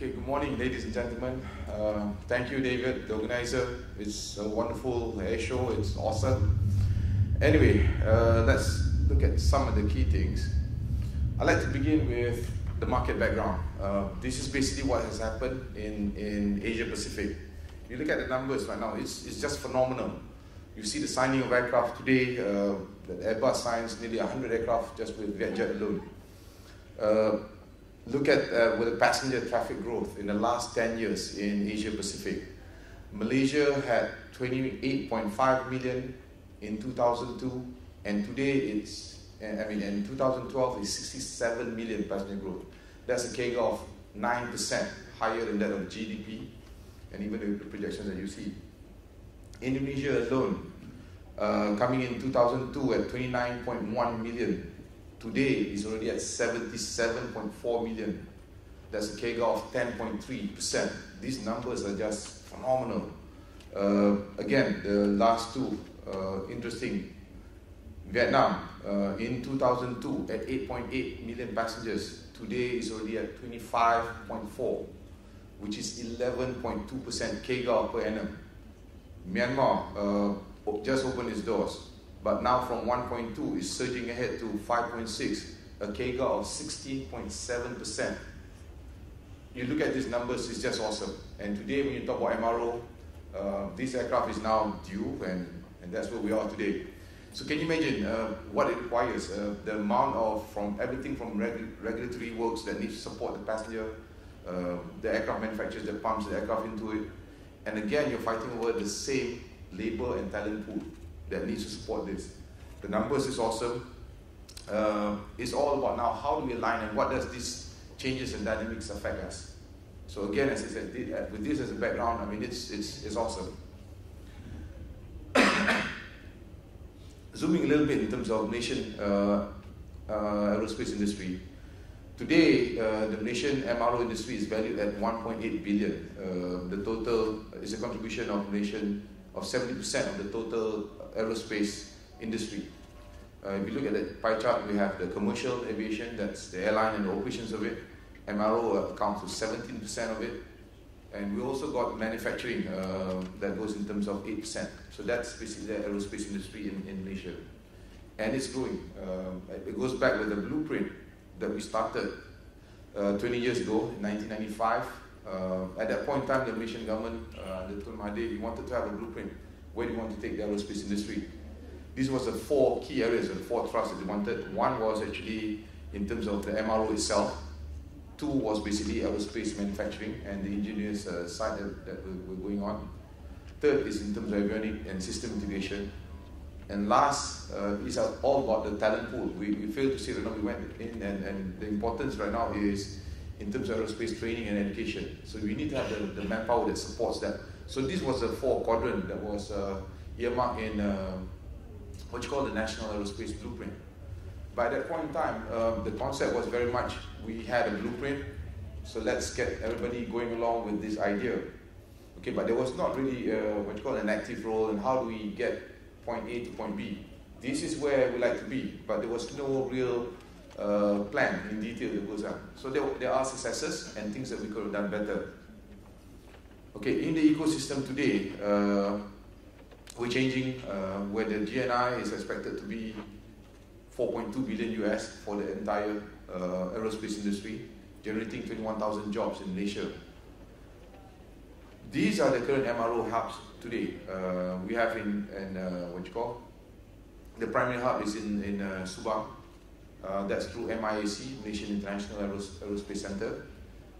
Okay, good morning, ladies and gentlemen. Uh, thank you, David, the organizer. It's a wonderful air show, it's awesome. Anyway, uh, let's look at some of the key things. I'd like to begin with the market background. Uh, this is basically what has happened in, in Asia Pacific. You look at the numbers right now, it's, it's just phenomenal. You see the signing of aircraft today, uh, that Airbus signs nearly 100 aircraft just with Vietjet alone. Uh, look at uh, the passenger traffic growth in the last 10 years in Asia Pacific. Malaysia had 28.5 million in 2002, and today it's, I mean, in 2012 it's 67 million passenger growth. That's a CAGR of 9% higher than that of GDP, and even the projections that you see. Indonesia alone, uh, coming in 2002 at 29.1 million, today is already at 77.4 million. That's a CAGR of 10.3%. These numbers are just phenomenal. Uh, again, the last two, uh, interesting. Vietnam, uh, in 2002, at 8.8 million passengers, today is already at 25.4, which is 11.2% CAGR per annum. Myanmar uh, just opened its doors but now from 1.2 is surging ahead to 5.6, a CAGR of 16.7%. You look at these numbers, it's just awesome. And today, when you talk about MRO, uh, this aircraft is now due, and, and that's where we are today. So can you imagine uh, what it requires? Uh, the amount of from everything from regu regulatory works that needs to support the passenger, uh, the aircraft manufacturers that pumps the aircraft into it, and again you're fighting over the same labor and talent pool that needs to support this. The numbers is awesome. Uh, it's all about now how do we align and what does these changes and dynamics affect us. So again, as I said, uh, with this as a background, I mean, it's, it's, it's awesome. Zooming a little bit in terms of nation uh, uh, aerospace industry. Today, uh, the nation MRO industry is valued at 1.8 billion. Uh, the total is a contribution of nation of 70% of the total aerospace industry. Uh, if you look at the pie chart, we have the commercial aviation, that's the airline and the operations of it. MRO accounts for 17% of it. And we also got manufacturing uh, that goes in terms of 8%. So that's basically the aerospace industry in, in Malaysia. And it's growing. Um, it goes back with the blueprint that we started uh, 20 years ago, in 1995. Uh, at that point in time, the Malaysian government, uh, the Tun Mahathir, he wanted to have a blueprint where do you want to take the aerospace industry? These was the four key areas, the four thrusts that they wanted. One was actually in terms of the MRO itself. Two was basically aerospace manufacturing and the engineers uh, side that, that were, were, going on. Third is in terms of avionic and system integration. And last uh, is all about the talent pool. We, we failed to see that we went in and, and the importance right now is in terms of aerospace training and education. So we need to have the, the manpower that supports that. So this was a four quadrant that was uh, earmarked in uh, what you call the National Aerospace Blueprint. By that point in time, uh, the concept was very much we had a blueprint, so let's get everybody going along with this idea. Okay, but there was not really uh, what you call an active role and how do we get point A to point B. This is where we like to be, but there was no real uh, plan in detail that goes on. So there, there are successes and things that we could have done better. Okay, in the ecosystem today, uh, we're changing uh, where the GNI is expected to be 4.2 billion US for the entire uh, aerospace industry, generating 21,000 jobs in Malaysia. These are the current MRO hubs today. Uh, we have in, in uh, what you call the primary hub is in in uh, Subang. that's through MIAC, Malaysian International Aeros Aerospace Center,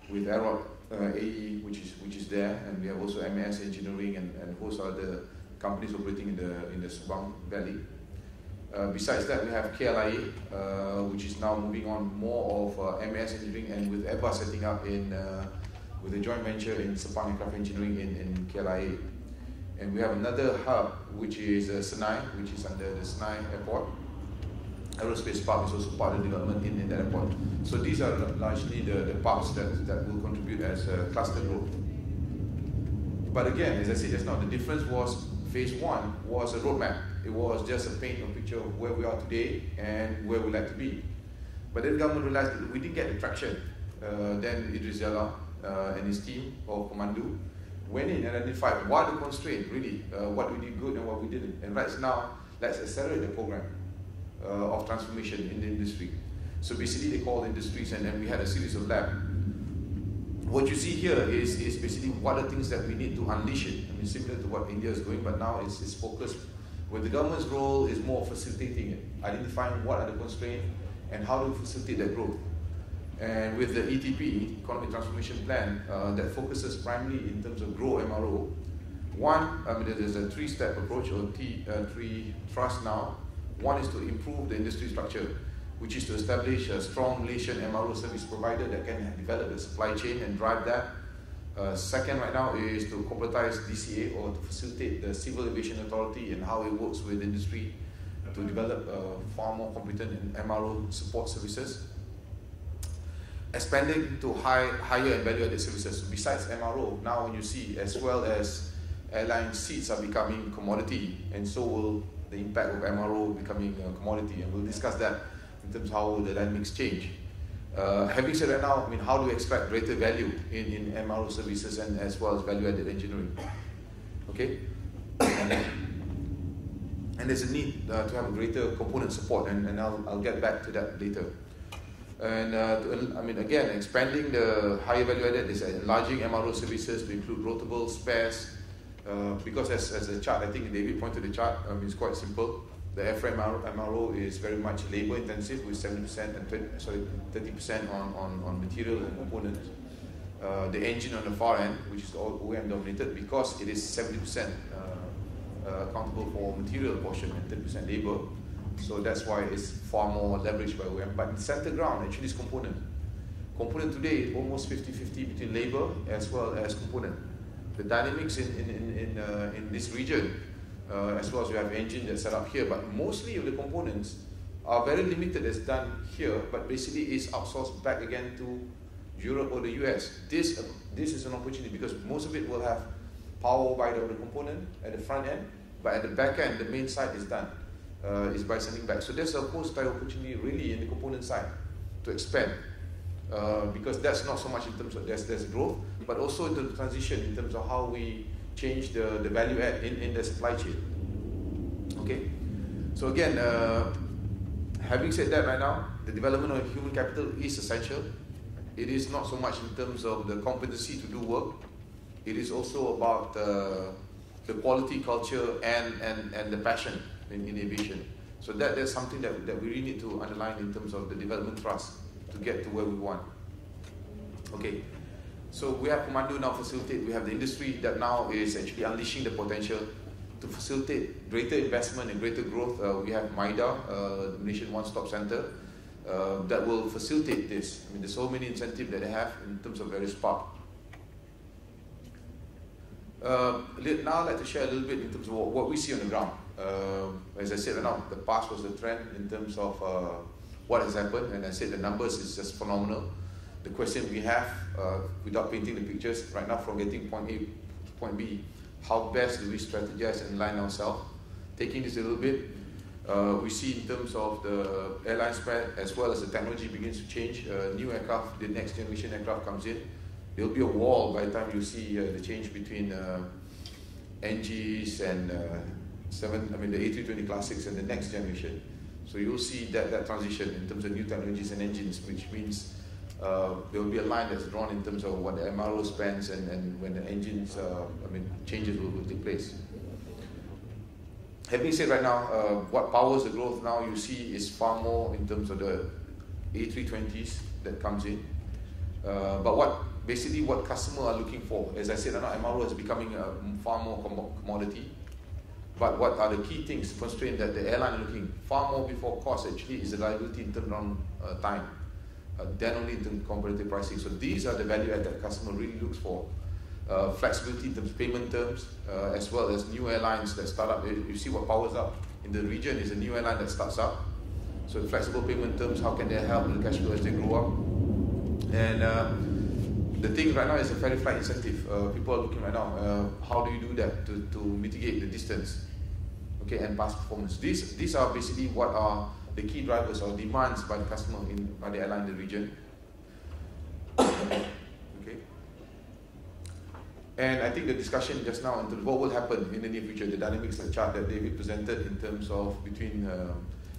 with AIROD uh, AE, which is which is there, and we have also MAS Engineering and, and host other companies operating in the in the Subang Valley. Uh, besides that, we have KLIA, uh, which is now moving on more of uh, MAS Engineering, and with Airbus setting up in uh, with a joint venture in Sepang Aircraft Engineering in, in KLIA. And we have another hub, which is uh, Senai, which is under the Senai Airport. Aerospace Park is also part of the development in, in that airport. So these are largely the, the parks that, that will contribute as a cluster growth. But again, as I said just now, the difference was phase one was a roadmap. It was just a paint a picture of where we are today and where we like to be. But then the government realized that we didn't get the traction. Uh, then Idris Jala uh, and his team of Pemandu went in and identified what the constraints, really, uh, what we did good and what we didn't. And right now, let's accelerate the program of transformation in the industry. So basically, they called industries, and then we had a series of labs. What you see here is, is basically what are things that we need to unleash it. I mean, similar to what India is doing, but now it's, it's focused. Where the government's role is more facilitating it, identifying what are the constraints and how to facilitate that growth. And with the ETP, Economic Transformation Plan, uh, that focuses primarily in terms of grow MRO. One, I mean, there's a three-step approach or T, uh, three thrust now. One is to improve the industry structure which is to establish a strong Malaysian MRO service provider that can develop the supply chain and drive that. Uh, second, right now, is to corporatize DCA or to facilitate the Civil Aviation Authority and how it works with industry to develop uh, far more competent MRO support services. Expanding to high, higher and value-added services besides MRO. Now, you see as well as airline seats are becoming commodity, and so will the impact of MRO becoming a commodity, and we'll discuss that in terms of how the dynamics change. Uh, having said that now, I mean, how do we extract greater value in, in MRO services and as well as value-added engineering? Okay? And, there's a need uh, to have a greater component support, and, and I'll, I'll get back to that later. And uh, to, I mean, again, expanding the higher value added is enlarging MRO services to include rotable spares. Uh, because as, as a chart, I think David pointed the chart, um, it's quite simple. The airframe MRO is very much labor intensive with 70% and 20, sorry, 30% on, on, on material and components. Uh, the engine on the far end, which is all OEM dominated, because it is 70% uh, uh, accountable for material portion and 30% labor. So that's why it's far more leveraged by OEM. But the center ground actually is component. Component today is almost 50-50 between labor as well as component. The dynamics in, in, in, in, uh, in this region uh, as well as you have engine that's set up here. But mostly of the components are very limited as done here, but basically is outsourced back again to Europe or the US. This, uh, this is an opportunity because most of it will have power by the component at the front end, but at the back end, the main side is done, uh, is by sending back. So there's a whole style opportunity really in the component side to expand. Uh, because that's not so much in terms of there's, there's growth, but also the transition in terms of how we change the, the value add in, in the supply chain. Okay? So again, uh, having said that right now, the development of human capital is essential. It is not so much in terms of the competency to do work. It is also about uh, the quality culture and, and, and the passion in, in aviation. So that, that's something that, that we really need to underline in terms of the development trust to get to where we want. Okay. So we have Pemandu now facilitate, we have the industry that now is actually unleashing the potential to facilitate greater investment and greater growth. Uh, we have MIDA, uh, the Malaysian One Stop Center, uh, that will facilitate this. I mean, there's so many incentives that they have in terms of various parts. Uh, now I'd like to share a little bit in terms of what, what we see on the ground. Uh, as I said, now the past was the trend in terms of uh, what has happened, and I said the numbers is just phenomenal the question we have, uh, without painting the pictures, right now from getting point A to point B, how best do we strategize and line ourselves? Taking this a little bit, uh, we see in terms of the airline spread as well as the technology begins to change. Uh, new aircraft, the next generation aircraft comes in. There will be a wall by the time you see uh, the change between uh, NGs and uh, seven. I mean the A320 classics and the next generation. So you'll see that that transition in terms of new technologies and engines, which means uh, there will be a line that's drawn in terms of what the MRO spends and, and when the engines, uh, I mean, changes will, will, take place. Having said right now, uh, what powers the growth now you see is far more in terms of the A320s that comes in. Uh, but what basically what customers are looking for, as I said, now MRO is becoming a far more commodity. But what are the key things, constraint that the airline looking far more before cost actually is the liability in terms of uh, time uh, then only into competitive pricing. So these are the value add that the customer really looks for. Uh, flexibility in terms of payment terms, uh, as well as new airlines that start up. You see what powers up in the region is a new airline that starts up. So flexible payment terms, how can they help in the cash flow as they grow up? And uh, the thing right now is a ferry flight incentive. Uh, people are looking right now, uh, how do you do that to, to mitigate the distance? Okay, and past performance. These, these are basically what are the key drivers or demands by the customer in by the airline in the region. okay. And I think the discussion just now into what will happen in the near future, the dynamics the chart that David presented in terms of between uh,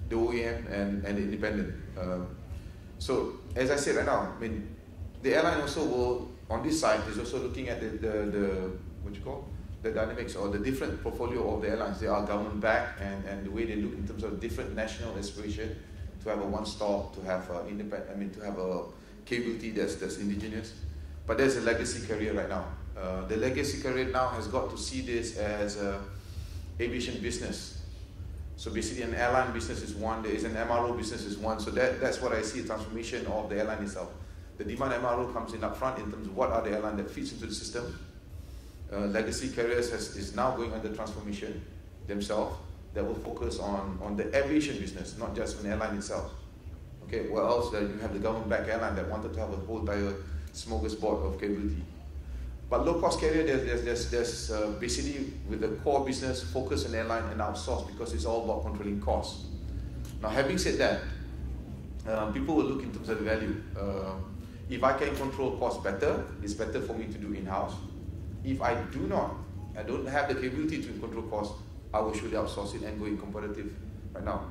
the OEM and, and the independent. Uh, so as I said right now, I mean, the airline also will, on this side, is also looking at the, the, the what you call, the dynamics or the different portfolio of the airlines. They are government backed and, and the way they look in terms of different national aspiration to have a one stop, to have a independent, I mean, to have a capability that's, that's indigenous. But there's a legacy carrier right now. Uh, the legacy carrier now has got to see this as a aviation business. So basically, an airline business is one. There is an MRO business is one. So that, that's what I see a transformation of the airline itself. The demand MRO comes in upfront in terms of what are the airline that fits into the system. Uh, legacy carriers has, is now going under transformation themselves that will focus on, on the aviation business, not just an airline itself. Okay, what else? You have the government-backed airline that wanted to have a whole entire smorgasbord of capability. But low-cost carrier, there's, there's, there's, there's uh, basically with the core business, focus on airline and outsource because it's all about controlling costs. Now, having said that, um, people will look in terms of the value. Uh, if I can control costs better, it's better for me to do in-house. If I do not, I don't have the capability to control costs, I will surely outsource it and go in competitive right now.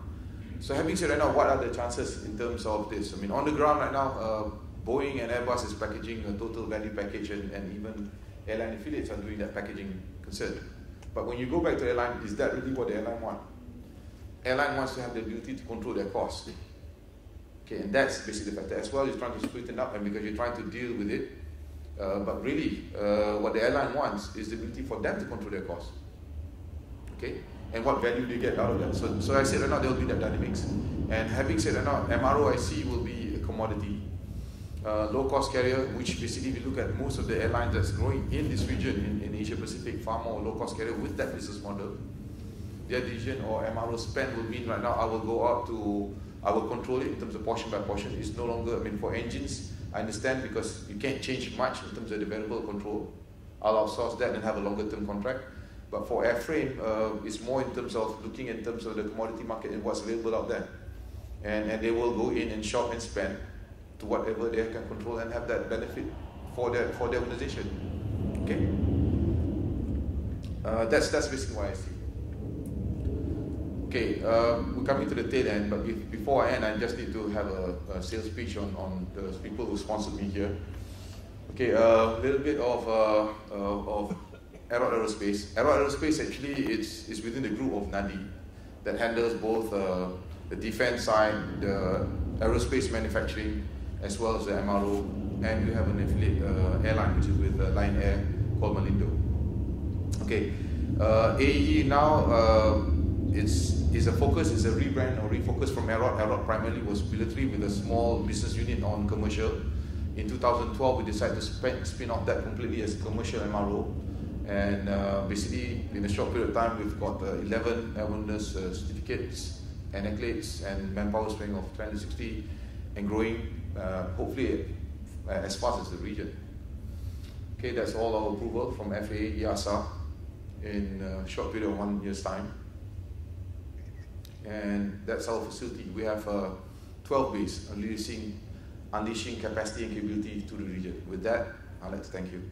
So having said right now, what are the chances in terms of this? I mean, on the ground right now, uh, Boeing and Airbus is packaging a total value package and, and even airline affiliates are doing that packaging concern. But when you go back to airline, is that really what the airline want? Airline wants to have the ability to control their costs. Okay, and that's basically the factor. As well, you're trying to split it up and because you're trying to deal with it. Uh, but really, uh, what the airline wants is the ability for them to control their costs. Okay? And what value they get out of that. So, so I said right now, there will be that dynamics. And having said right now, MROIC will be a commodity. Uh, low cost carrier, which basically, you look at most of the airlines that's growing in this region, in, in Asia Pacific, far more low cost carrier with that business model, their division or MRO spend will mean right now I will go up to I will control it in terms of portion by portion. It's no longer, I mean, for engines, I understand because you can't change much in terms of the variable control. I'll outsource that and have a longer term contract. But for airframe, uh, it's more in terms of looking in terms of the commodity market and what's available out there. And, and they will go in and shop and spend to whatever they can control and have that benefit for their, for their organization. Okay? Uh, that's, that's basically what I see. Okay, uh, we're coming to the tail end, but before I end, I just need to have a, a sales pitch on, on the people who sponsored me here. Okay, a uh, little bit of, uh, uh, of AIROD Aerospace. AIROD Aerospace actually is, is within the group of Nadi that handles both uh, the defense side, the aerospace manufacturing, as well as the MRO, and we have an affiliate uh, airline which is with Lion Air called Malindo. Okay, AE now it's, it's a focus, it's a rebrand or refocus from AIROD. AIROD primarily was military with a small business unit on commercial. In 2012, we decided to spin, spin off that completely as commercial MRO. And uh, basically, in a short period of time, we've got uh, 11 airworthiness uh, certificates and accolades and manpower strength of 360 and growing, uh, hopefully, uh, as fast as the region. Okay, that's all our approval from FAA, EASA in a short period of one year's time and that's our facility. We have uh, 12 bays unleashing, unleashing capacity and capability to the region. With that, to thank you.